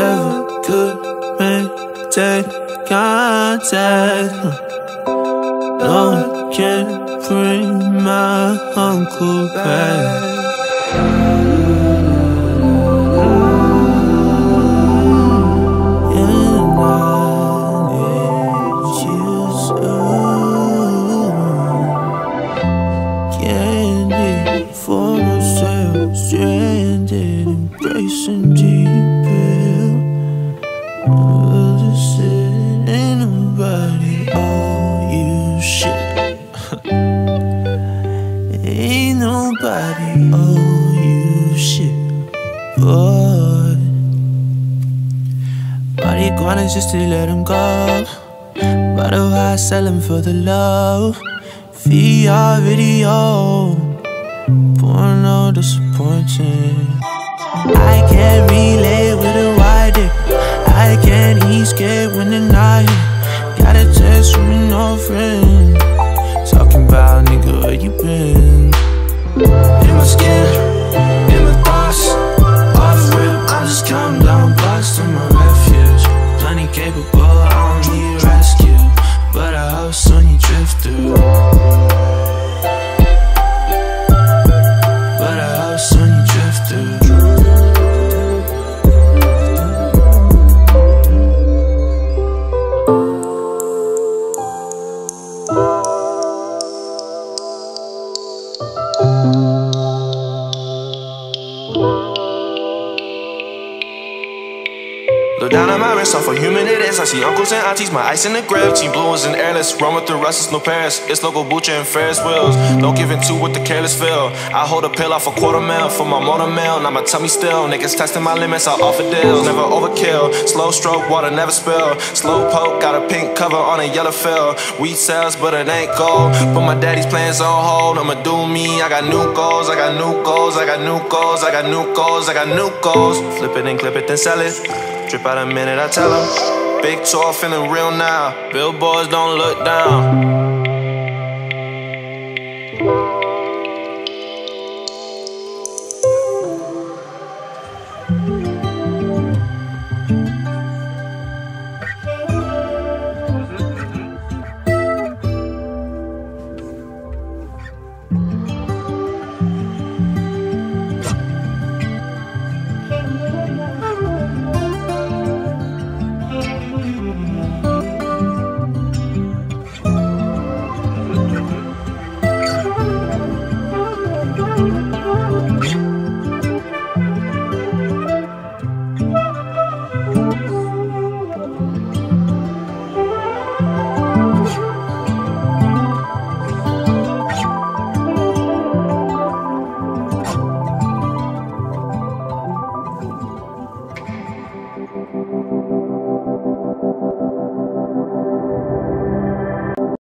ever could maintain contact. No one can bring my uncle back. Nobody owe you shit. ain't nobody owe you shit, boy. Body just to let him go. Bottle oh, high, selling for the low. VR video, porno disappointing. I can't relate down at my wrist, off a human it is. I see uncles and aunties, my ice in the grave. Team blue ones and airless. Run with the rust, it's no Paris. It's local Bucha and Ferris wheels. Don't give in to what the careless feel. I hold a pill off a quarter mil for my motor mill. Now my tummy still. Niggas testing my limits, I offer deals. Never overkill. Slow stroke, water never spill. Slow poke, got a pink cover on a yellow fill. Weed sells, but it ain't gold. Put my daddy's plans on hold. I'ma do me. I got new goals, I got new goals, I got new goals, I got new goals, I got new goals. Flip it and clip it, then sell it. Drip out a minute, I tell 'em. Big tour, feeling real now. Billboards don't look down.